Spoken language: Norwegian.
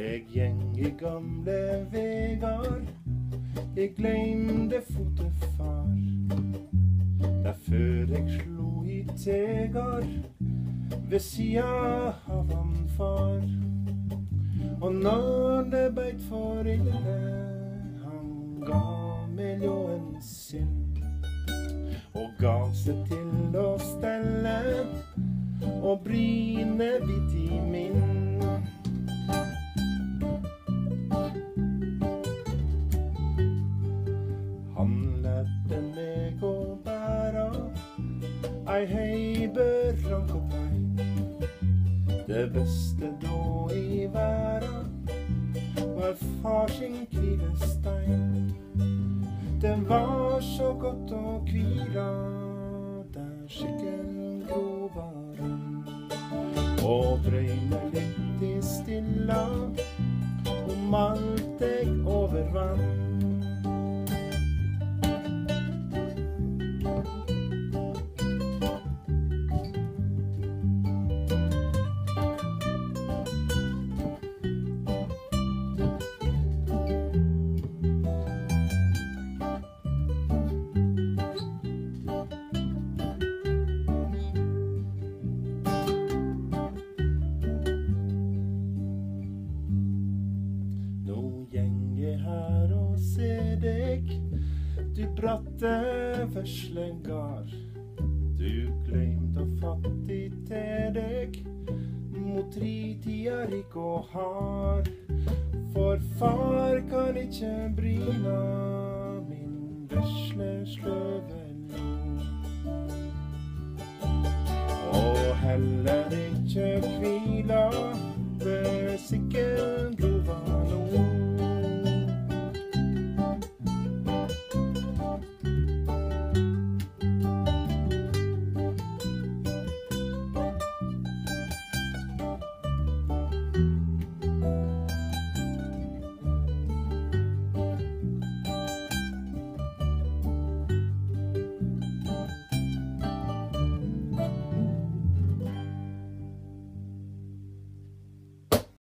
Eg gjeng i gamle vegar, eg gløymde fotefar. Der før eg slo i tegar ved sida av han far. Og når det beit for ille, han ga meg ljåen sin. Og gav seg til å stelle og bryne bitt i min. Ei heiberank og bein. Det beste da i verda var far sin hvilestein. Det var så godt å hvila der skikken gro var. Og drøyme litt i stilla om alt her og se deg, du bratte vesle gard. Du gløymt og fattig til deg, mot tritida rik og hard. For far kan ikkje bryna min vesle sløve nå. Og heller